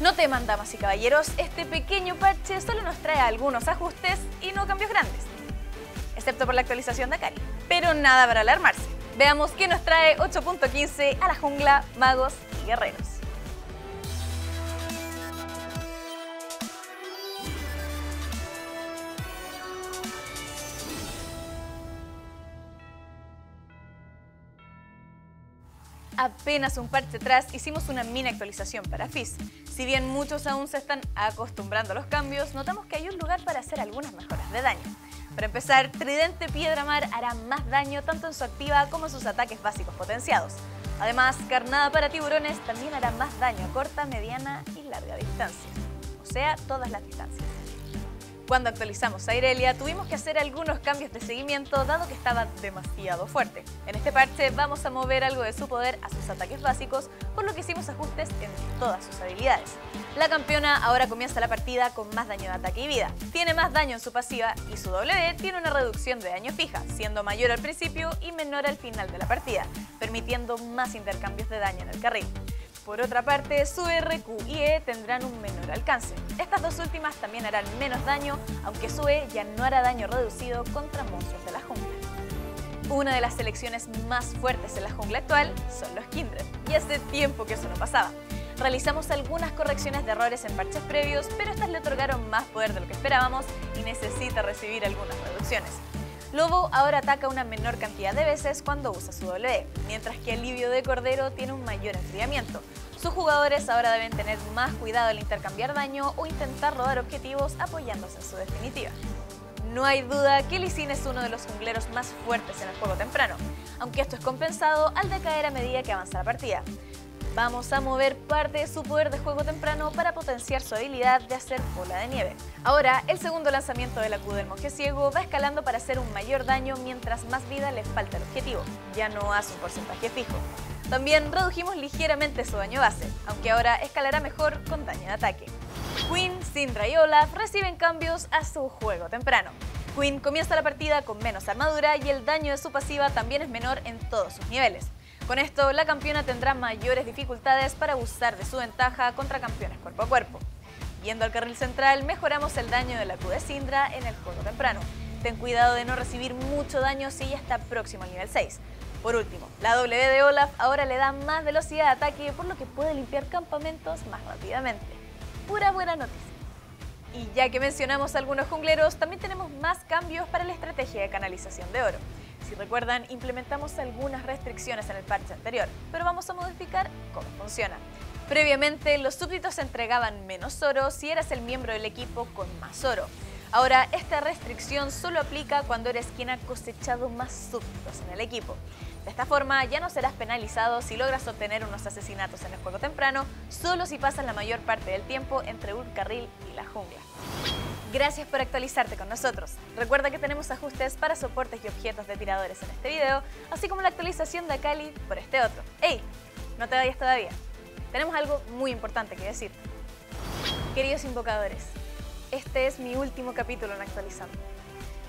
No teman, damas y caballeros, este pequeño parche solo nos trae algunos ajustes y no cambios grandes, excepto por la actualización de Akali. Pero nada para alarmarse. Veamos qué nos trae 8.15 a la jungla, magos y guerreros. Apenas un parche atrás hicimos una mini actualización para Fizz. Si bien muchos aún se están acostumbrando a los cambios, notamos que hay un lugar para hacer algunas mejoras de daño. Para empezar, Tridente Piedra Mar hará más daño tanto en su activa como en sus ataques básicos potenciados. Además, Carnada para Tiburones también hará más daño a corta, mediana y larga distancia. O sea, todas las distancias. Cuando actualizamos a Irelia tuvimos que hacer algunos cambios de seguimiento dado que estaba demasiado fuerte. En este parche vamos a mover algo de su poder a sus ataques básicos, por lo que hicimos ajustes en todas sus habilidades. La campeona ahora comienza la partida con más daño de ataque y vida. Tiene más daño en su pasiva y su W tiene una reducción de daño fija, siendo mayor al principio y menor al final de la partida, permitiendo más intercambios de daño en el carril. Por otra parte, su RQ y E tendrán un menor alcance. Estas dos últimas también harán menos daño, aunque su E ya no hará daño reducido contra monstruos de la jungla. Una de las selecciones más fuertes en la jungla actual son los Kindred, y hace tiempo que eso no pasaba. Realizamos algunas correcciones de errores en parches previos, pero estas le otorgaron más poder de lo que esperábamos y necesita recibir algunas reducciones. Lobo ahora ataca una menor cantidad de veces cuando usa su W, mientras que Alivio de Cordero tiene un mayor enfriamiento. Sus jugadores ahora deben tener más cuidado al intercambiar daño o intentar robar objetivos apoyándose en su definitiva. No hay duda que Lee es uno de los jungleros más fuertes en el juego temprano, aunque esto es compensado al decaer a medida que avanza la partida. Vamos a mover parte de su poder de juego temprano para potenciar su habilidad de hacer bola de nieve. Ahora, el segundo lanzamiento de la Q del monje ciego va escalando para hacer un mayor daño mientras más vida le falta al objetivo. Ya no hace un porcentaje fijo. También redujimos ligeramente su daño base, aunque ahora escalará mejor con daño de ataque. Queen, Syndra y Olaf reciben cambios a su juego temprano. Queen comienza la partida con menos armadura y el daño de su pasiva también es menor en todos sus niveles. Con esto, la campeona tendrá mayores dificultades para abusar de su ventaja contra campeones cuerpo a cuerpo. Yendo al carril central, mejoramos el daño de la Q de Syndra en el juego temprano. Ten cuidado de no recibir mucho daño si ya está próximo al nivel 6. Por último, la W de Olaf ahora le da más velocidad de ataque, por lo que puede limpiar campamentos más rápidamente. Pura buena noticia. Y ya que mencionamos algunos jungleros, también tenemos más cambios para la estrategia de canalización de oro. Si recuerdan, implementamos algunas restricciones en el parche anterior, pero vamos a modificar cómo funciona. Previamente, los súbditos entregaban menos oro si eras el miembro del equipo con más oro. Ahora, esta restricción solo aplica cuando eres quien ha cosechado más súbditos en el equipo. De esta forma, ya no serás penalizado si logras obtener unos asesinatos en el juego temprano, solo si pasas la mayor parte del tiempo entre un carril y la jungla. Gracias por actualizarte con nosotros. Recuerda que tenemos ajustes para soportes y objetos de tiradores en este video, así como la actualización de Akali por este otro. ¡Ey! No te vayas todavía. Tenemos algo muy importante que decir. Queridos invocadores, este es mi último capítulo en Actualizando.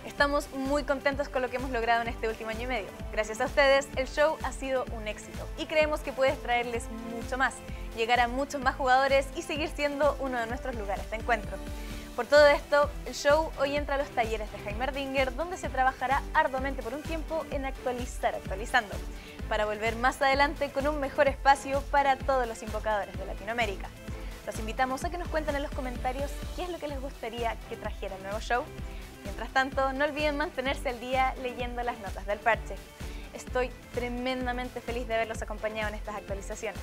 Estamos muy contentos con lo que hemos logrado en este último año y medio. Gracias a ustedes, el show ha sido un éxito y creemos que puedes traerles mucho más, llegar a muchos más jugadores y seguir siendo uno de nuestros lugares de encuentro. Por todo esto, el show hoy entra a los talleres de Heimerdinger, donde se trabajará arduamente por un tiempo en actualizar actualizando, para volver más adelante con un mejor espacio para todos los invocadores de Latinoamérica. Los invitamos a que nos cuenten en los comentarios qué es lo que les gustaría que trajera el nuevo show. Mientras tanto, no olviden mantenerse al día leyendo las notas del parche. Estoy tremendamente feliz de haberlos acompañado en estas actualizaciones.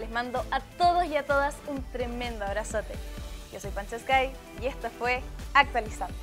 Les mando a todos y a todas un tremendo abrazote. Yo soy Pancho Sky y esto fue Actualizando.